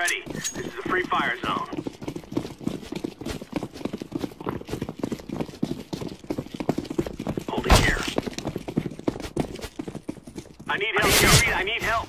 ready. This is a free fire zone. Holding here. I need help, Gary. I need help.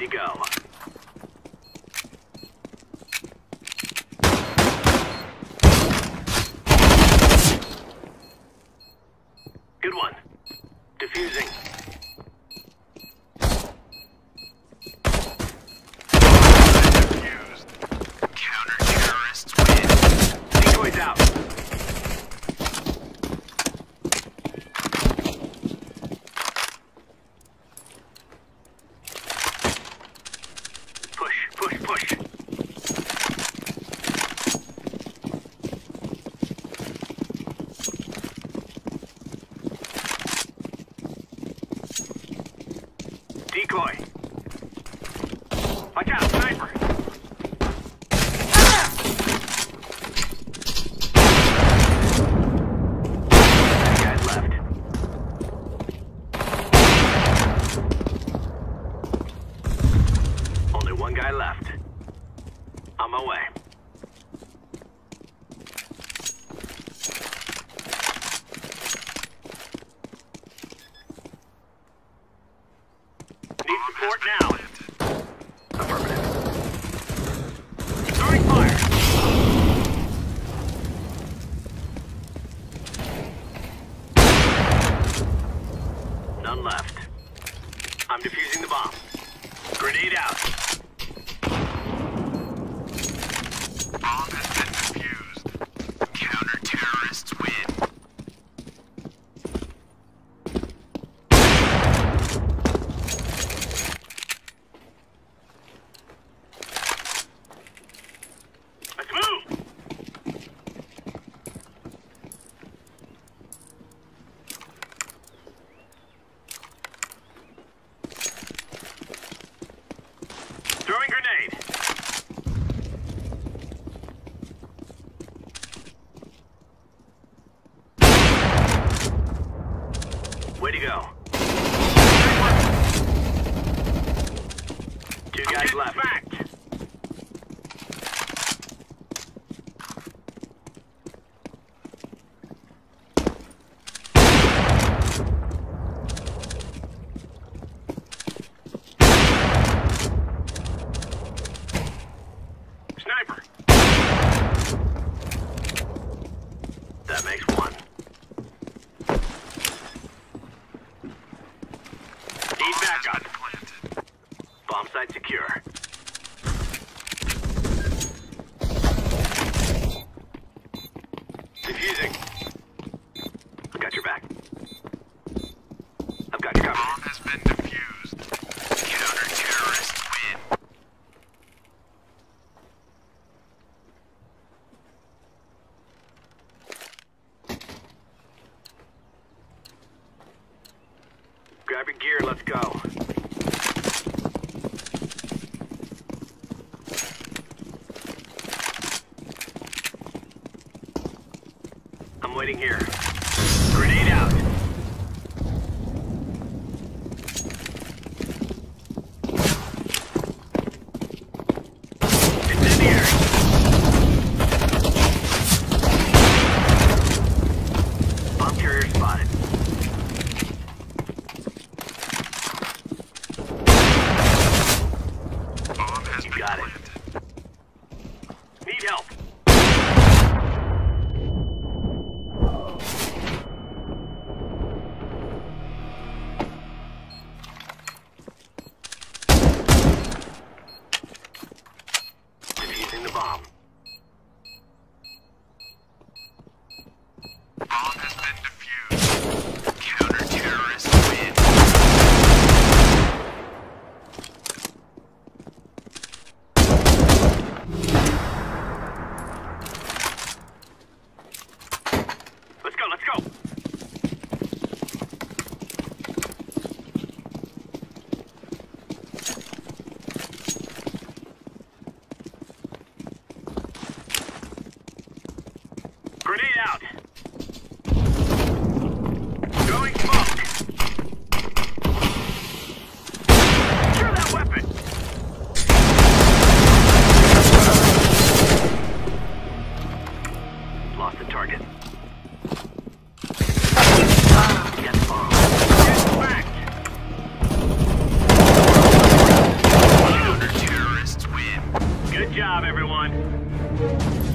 to go. Good one. Defusing. decoy. Report now. None left. I'm defusing the bomb. Grenade out. to go. Two guys left. Site secure. waiting here. job, everyone.